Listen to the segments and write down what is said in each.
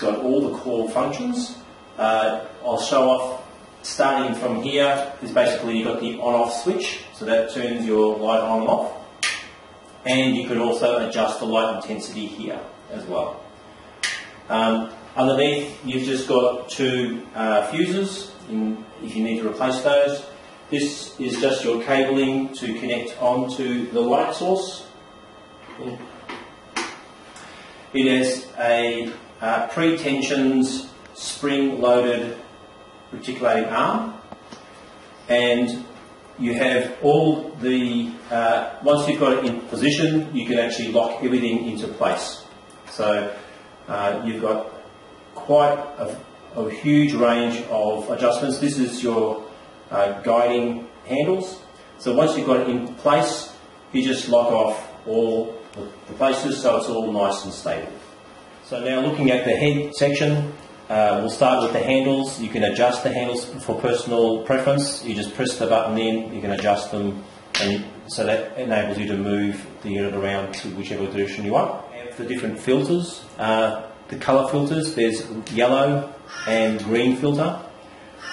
got all the core functions. Uh, I'll show off starting from here is basically you've got the on-off switch, so that turns your light on and off. And you could also adjust the light intensity here as well. Um, underneath, you've just got two uh, fuses in, if you need to replace those. This is just your cabling to connect onto the light source. It has a uh, pre-tensioned spring-loaded reticulating arm and you have all the, uh, once you've got it in position, you can actually lock everything into place. So uh, you've got quite a, a, huge range of adjustments. This is your uh, guiding handles. So once you've got it in place, you just lock off all the places so it's all nice and stable. So now looking at the head section, uh, we'll start with the handles. You can adjust the handles for personal preference. You just press the button in, you can adjust them, and so that enables you to move the unit around to whichever direction you want. The different filters, uh, the colour filters, there's yellow and green filter.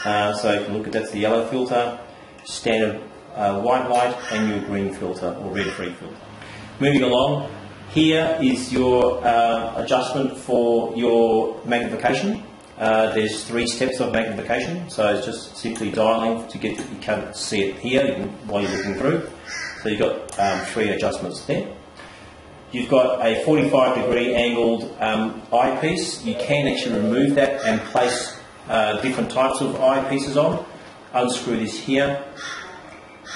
Uh, so you can look at that's the yellow filter, standard uh, white light, and your green filter or red free filter. Moving along, here is your uh, adjustment for your magnification. Uh, there's three steps of magnification, so it's just simply dialing to get you can see it here while you're looking through. So you've got um, three adjustments there. You've got a 45 degree angled um, eyepiece. You can actually remove that and place uh, different types of eyepieces on. Unscrew this here,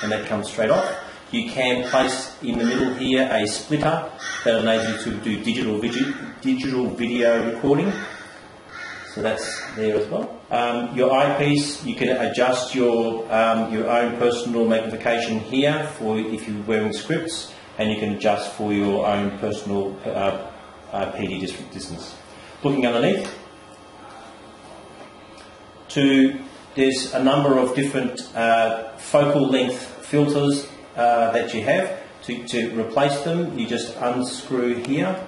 and that comes straight off. You can place in the middle here a splitter that enables you to do digital video, digital video recording. So that's there as well. Um, your eyepiece, you can adjust your um, your own personal magnification here for if you're wearing scripts, and you can adjust for your own personal uh, uh, PD distance. Looking underneath, to there's a number of different uh, focal length filters uh, that you have. To, to replace them, you just unscrew here.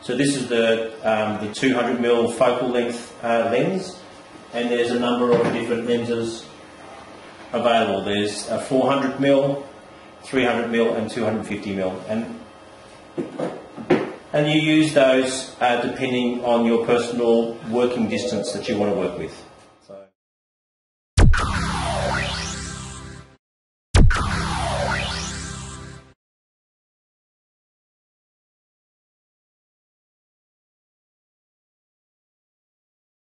So this is the, um, the 200mm focal length uh, lens, and there's a number of different lenses available. There's a 400mm, 300mm, and 250mm, and and you use those uh, depending on your personal working distance that you want to work with.